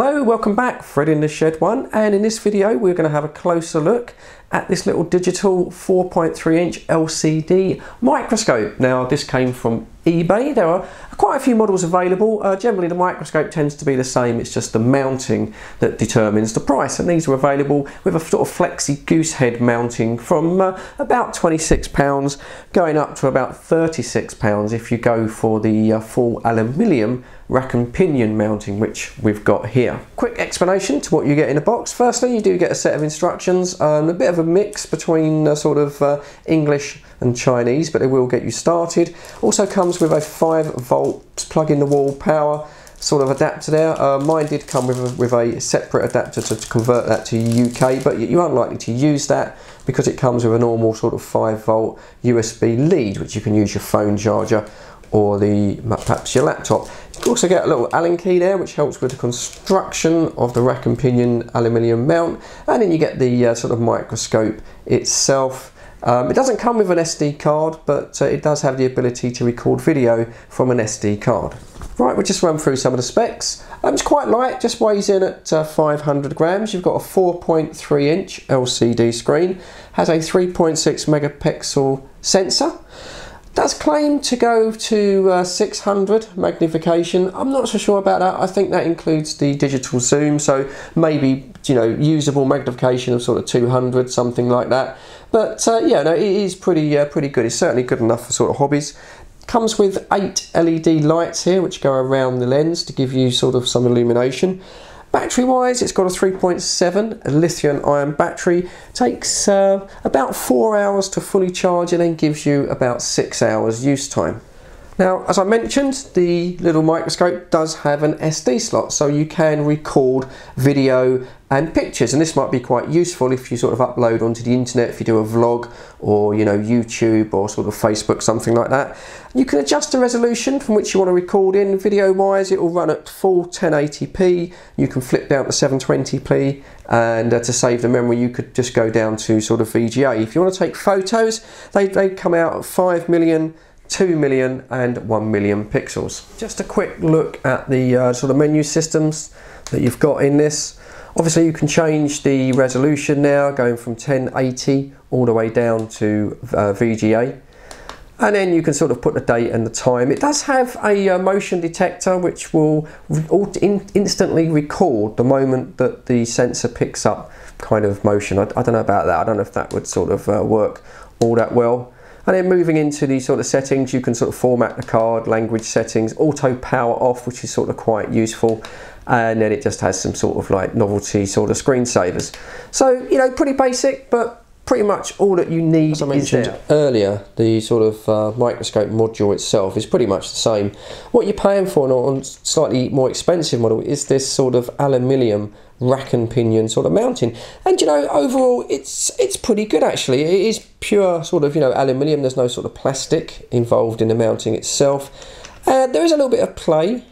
Hello, welcome back, Fred in the Shed One, and in this video we're going to have a closer look at this little digital 4.3 inch LCD microscope. Now this came from eBay, there are quite a few models available, uh, generally the microscope tends to be the same, it's just the mounting that determines the price and these are available with a sort of flexi goose head mounting from uh, about £26 going up to about £36 if you go for the uh, full aluminium rack and pinion mounting which we've got here. Quick explanation to what you get in a box. Firstly you do get a set of instructions, um, a bit of a mix between uh, sort of uh, English and Chinese but it will get you started. Also comes with a 5 volt plug in the wall power sort of adapter there. Uh, mine did come with a, with a separate adapter to, to convert that to UK, but you're unlikely to use that because it comes with a normal sort of 5 volt USB lead, which you can use your phone charger or the perhaps your laptop. You also get a little Allen key there which helps with the construction of the rack and pinion aluminium mount and then you get the uh, sort of microscope itself. Um, it doesn't come with an SD card but uh, it does have the ability to record video from an SD card. Right, we'll just run through some of the specs. Um, it's quite light, just weighs in at uh, 500 grams. You've got a 4.3 inch LCD screen, has a 3.6 megapixel sensor does claim to go to uh, 600 magnification. I'm not so sure about that. I think that includes the digital zoom, so maybe you know usable magnification of sort of 200, something like that. But uh, yeah, no, it is pretty uh, pretty good. It's certainly good enough for sort of hobbies. Comes with eight LED lights here, which go around the lens to give you sort of some illumination. Battery wise, it's got a 3.7 lithium ion battery. Takes uh, about four hours to fully charge and then gives you about six hours use time. Now, as I mentioned, the little microscope does have an SD slot, so you can record video and pictures, and this might be quite useful if you sort of upload onto the internet, if you do a vlog, or you know, YouTube, or sort of Facebook, something like that. You can adjust the resolution from which you want to record in. Video-wise, it will run at full 1080p. You can flip down to 720p, and uh, to save the memory, you could just go down to sort of VGA. If you want to take photos, they, they come out at 5 million 2 million and 1 million pixels. Just a quick look at the uh, sort of menu systems that you've got in this. Obviously you can change the resolution now going from 1080 all the way down to uh, VGA and then you can sort of put the date and the time. It does have a uh, motion detector which will in instantly record the moment that the sensor picks up kind of motion. I, I, don't know about that, I don't know if that would sort of uh, work all that well. And then moving into the sort of settings, you can sort of format the card, language settings, auto power off, which is sort of quite useful. And then it just has some sort of like novelty sort of screensavers. So, you know, pretty basic, but pretty much all that you need As I mentioned earlier, the sort of uh, microscope module itself is pretty much the same. What you're paying for on a slightly more expensive model is this sort of aluminium rack and pinion sort of mounting. And you know, overall, it's it's pretty good actually. It is pure sort of you know aluminium. There's no sort of plastic involved in the mounting itself. Uh, there is a little bit of play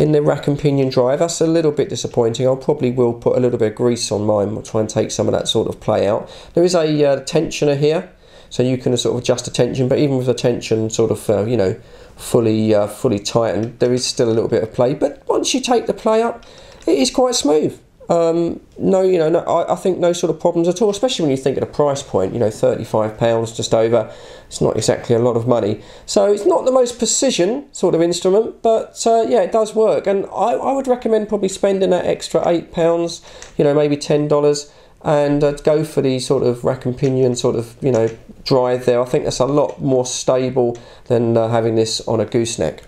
in the rack and pinion drive. That's a little bit disappointing. I probably will put a little bit of grease on mine. We'll try and take some of that sort of play out. There is a uh, tensioner here, so you can sort of adjust the tension. But even with the tension sort of uh, you know fully uh, fully tightened, there is still a little bit of play. But once you take the play up, it is quite smooth. Um, no, you know, no, I, I, think no sort of problems at all, especially when you think at a price point, you know, £35 just over. It's not exactly a lot of money. So it's not the most precision sort of instrument, but uh, yeah, it does work. And I, I would recommend probably spending that extra £8, you know, maybe $10 and uh, go for the sort of rack and pinion sort of, you know, drive there. I think that's a lot more stable than uh, having this on a gooseneck.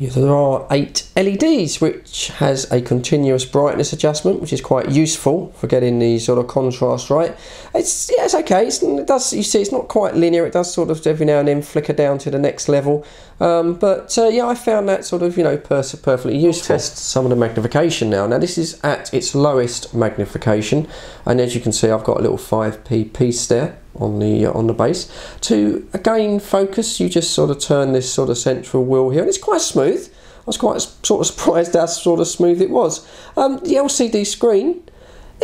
There are eight LEDs which has a continuous brightness adjustment which is quite useful for getting the sort of contrast right. It's yeah, it's okay. It's, it does you see it's not quite linear. It does sort of every now and then flicker down to the next level. Um, but uh, yeah, I found that sort of you know per perfectly useful. Test some of the magnification now. Now this is at its lowest magnification, and as you can see, I've got a little 5p piece there on the uh, on the base. To again focus, you just sort of turn this sort of central wheel here, and it's quite smooth. I was quite sort of surprised how sort of smooth it was. Um, the LCD screen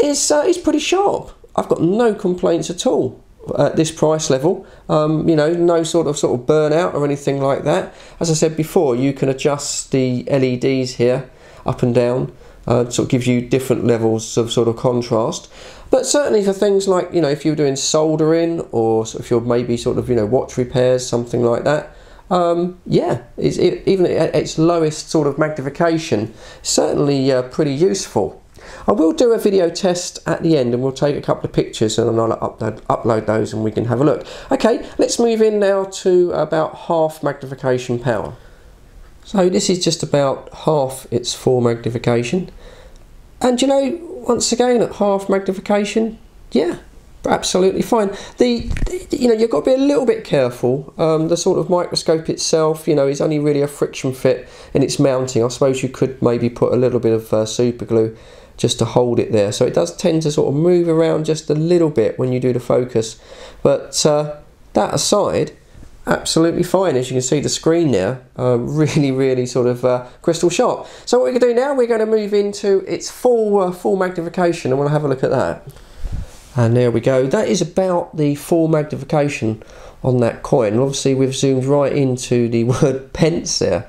is uh, is pretty sharp. I've got no complaints at all at this price level. Um, you know, no sort of sort of burnout or anything like that. As I said before, you can adjust the LEDs here up and down uh, sort of gives you different levels of sort of contrast. But certainly for things like, you know, if you're doing soldering or if you're maybe sort of, you know, watch repairs, something like that, um, yeah, it's, it, even at its lowest sort of magnification, certainly uh, pretty useful. I will do a video test at the end and we'll take a couple of pictures and I'll upload, upload those and we can have a look. Okay, let's move in now to about half magnification power. So this is just about half its full magnification. And you know, once again at half magnification, yeah, absolutely fine. The, the, you know you've got to be a little bit careful. Um, the sort of microscope itself, you know, is only really a friction fit in its mounting. I suppose you could maybe put a little bit of uh, super glue just to hold it there. So it does tend to sort of move around just a little bit when you do the focus. But uh, that aside, absolutely fine. As you can see the screen now, uh, really, really sort of uh, crystal sharp. So what we're going to do now, we're going to move into its full, uh, full magnification and we'll have a look at that. And there we go. That is about the full magnification on that coin. Obviously we've zoomed right into the word pence there.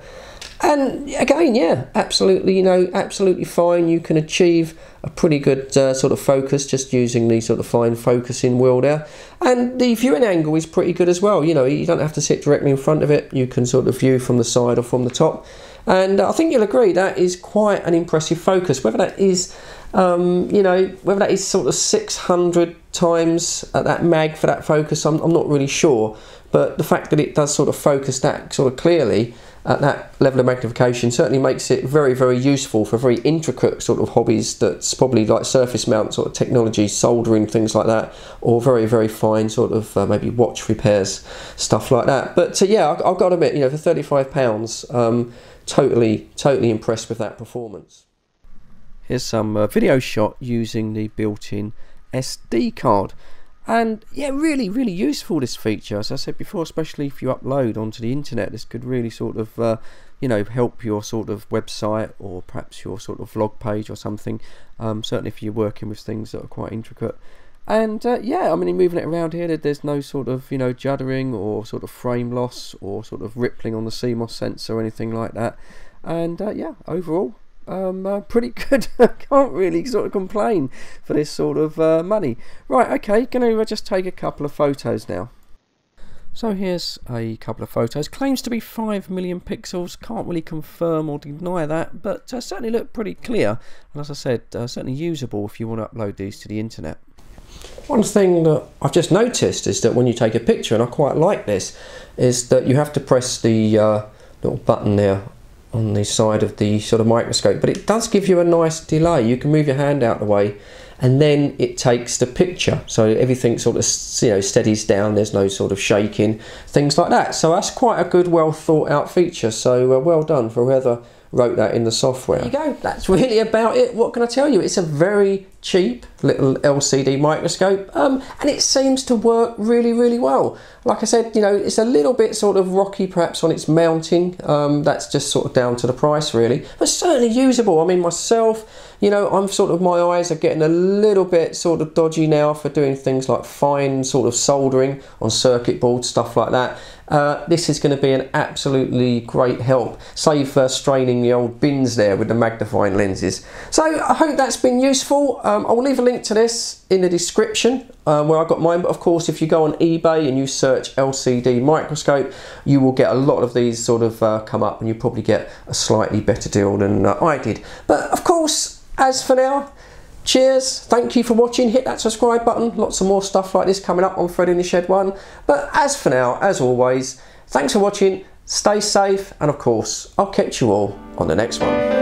And again, yeah, absolutely, you know, absolutely fine. You can achieve a pretty good uh, sort of focus just using the sort of fine focusing wheel there. And the viewing angle is pretty good as well. You know, you don't have to sit directly in front of it. You can sort of view from the side or from the top. And I think you'll agree that is quite an impressive focus. Whether that is, um, you know, whether that is sort of 600 times at that mag for that focus, I'm, I'm not really sure. But the fact that it does sort of focus that sort of clearly at that level of magnification certainly makes it very very useful for very intricate sort of hobbies that's probably like surface mount sort of technology soldering things like that or very very fine sort of uh, maybe watch repairs stuff like that but uh, yeah I've, got to admit you know for 35 pounds um, totally totally impressed with that performance here's some uh, video shot using the built-in SD card. And yeah really really useful this feature. As I said before especially if you upload onto the internet this could really sort of uh, you know help your sort of website or perhaps your sort of vlog page or something. Um, certainly if you're working with things that are quite intricate. And uh, yeah I mean moving it around here there's no sort of you know juddering or sort of frame loss or sort of rippling on the CMOS sensor or anything like that. And uh, yeah overall um, uh, pretty good. Can't really sort of complain for this sort of uh, money. Right, okay, going to just take a couple of photos now. So here's a couple of photos. Claims to be 5 million pixels. Can't really confirm or deny that, but uh, certainly look pretty clear. And as I said, uh, certainly usable if you want to upload these to the internet. One thing that I've just noticed is that when you take a picture, and I quite like this, is that you have to press the uh, little button there on the side of the sort of microscope but it does give you a nice delay. You can move your hand out the way and then it takes the picture. So everything sort of you know steadies down. There's no sort of shaking things like that. So that's quite a good well thought out feature. So uh, well done for whoever wrote that in the software. There you go, that's really about it. What can I tell you? It's a very cheap little LCD microscope um, and it seems to work really, really well. Like I said, you know, it's a little bit sort of rocky perhaps on its mounting. Um, that's just sort of down to the price really, but certainly usable. I mean, myself, you know, I'm sort of, my eyes are getting a little bit sort of dodgy now for doing things like fine sort of soldering on circuit boards, stuff like that. Uh, this is going to be an absolutely great help. Save for straining the old bins there with the magnifying lenses. So I hope that's been useful. Um, I'll leave a link to this in the description um, where I got mine. But of course, if you go on eBay and you search LCD microscope, you will get a lot of these sort of uh, come up and you probably get a slightly better deal than uh, I did. But of course, as for now, Cheers, thank you for watching, hit that subscribe button, lots of more stuff like this coming up on Fred in the Shed 1. But as for now, as always, thanks for watching, stay safe, and of course, I'll catch you all on the next one.